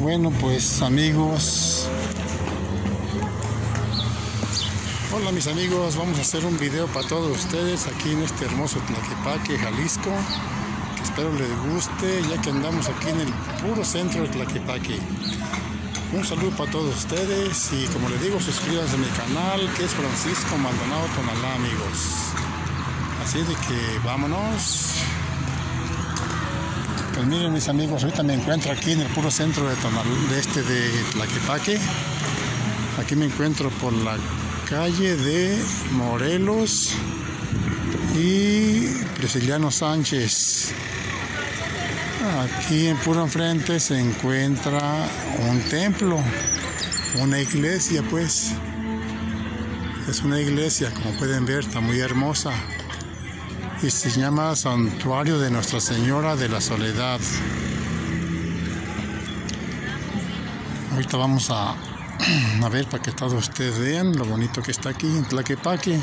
Bueno, pues amigos. Hola mis amigos, vamos a hacer un video para todos ustedes aquí en este hermoso Tlaquepaque, Jalisco. Que espero les guste ya que andamos aquí en el puro centro de Tlaquepaque. Un saludo para todos ustedes y como les digo, suscríbanse a mi canal que es Francisco Maldonado Tonalá amigos. Así de que vámonos. Pues miren mis amigos, ahorita me encuentro aquí en el puro centro de, Tonal, de este de Tlaquepaque. Aquí me encuentro por la calle de Morelos y Prisciliano Sánchez. Aquí en puro enfrente se encuentra un templo, una iglesia pues. Es una iglesia, como pueden ver, está muy hermosa y se llama Santuario de Nuestra Señora de la Soledad. Ahorita vamos a, a ver para que todos ustedes vean lo bonito que está aquí en Tlaquepaque.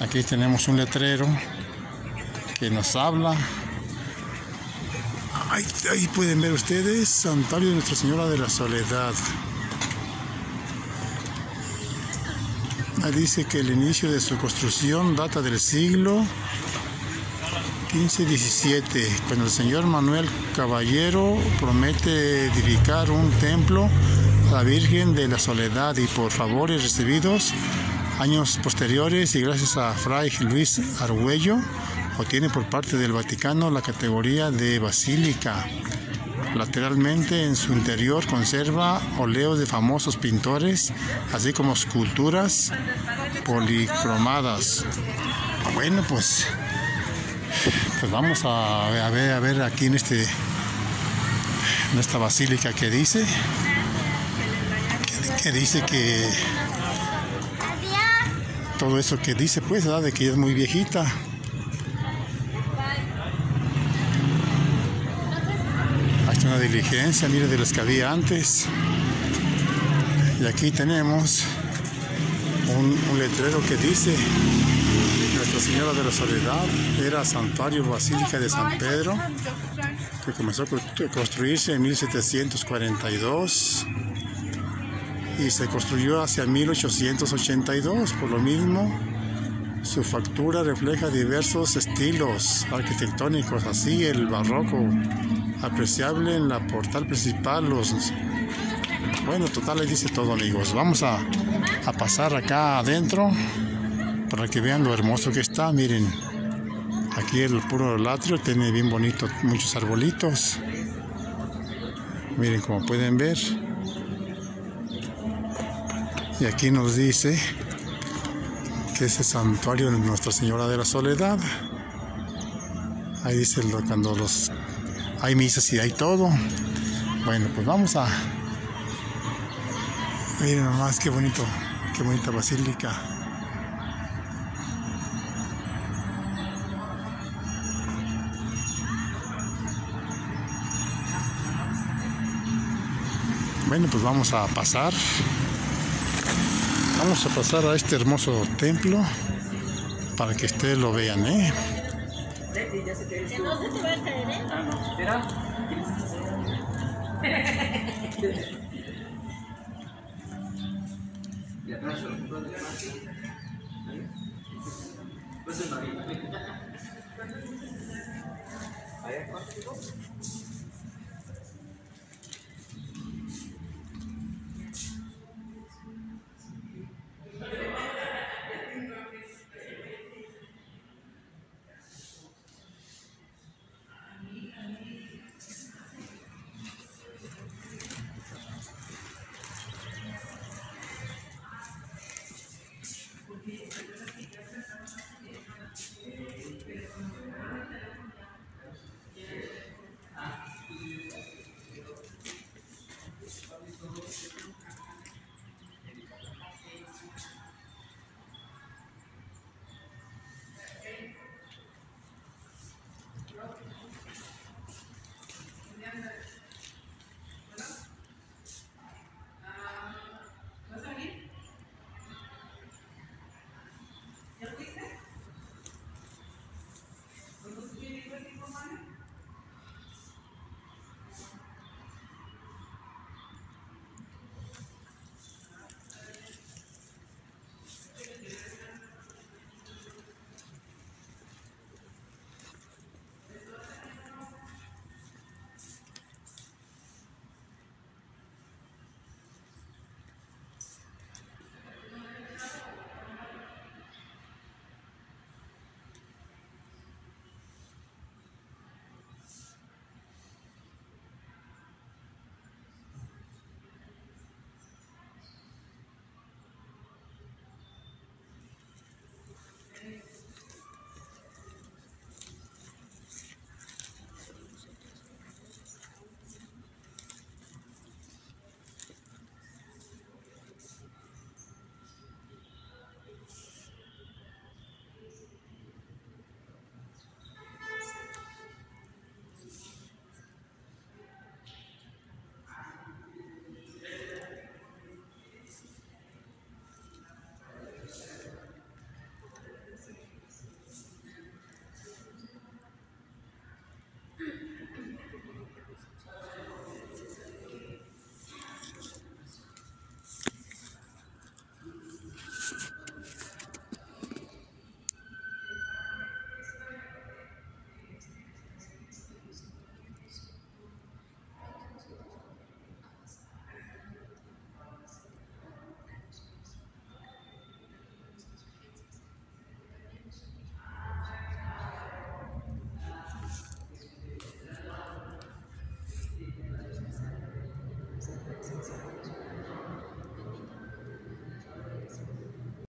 Aquí tenemos un letrero que nos habla. Ahí, ahí pueden ver ustedes Santuario de Nuestra Señora de la Soledad. Dice que el inicio de su construcción data del siglo XV-XVII, cuando el señor Manuel Caballero promete edificar un templo a la Virgen de la Soledad y por favores recibidos años posteriores y gracias a Fray Luis Argüello obtiene por parte del Vaticano la categoría de basílica. Lateralmente en su interior conserva óleos de famosos pintores, así como esculturas policromadas. Bueno, pues, pues vamos a ver, a ver aquí en este en esta basílica que dice que, dice que todo eso que dice pues de que es muy viejita una diligencia, mire de las que había antes. Y aquí tenemos un, letrero que dice Nuestra Señora de la Soledad era santuario basílica de San Pedro, que comenzó a construirse en 1742 y se construyó hacia 1882. Por lo mismo, su factura refleja diversos estilos arquitectónicos, así el barroco apreciable en la portal principal. Los, bueno, total, ahí dice todo, amigos. Vamos a, a pasar acá adentro para que vean lo hermoso que está. Miren, aquí el puro latrio tiene bien bonito muchos arbolitos. Miren como pueden ver. Y aquí nos dice que es el santuario de Nuestra Señora de la Soledad. Ahí dice cuando los hay misas y hay todo. Bueno, pues vamos a... Miren nomás qué bonito, qué bonita basílica. Bueno, pues vamos a pasar. Vamos a pasar a este hermoso templo para que ustedes lo vean, ¿eh? Ya se te Que no se te va a caer, ¿eh? Ah, no. Espera. y atrás yo lo de Pues es María. ¿Allá cuánto?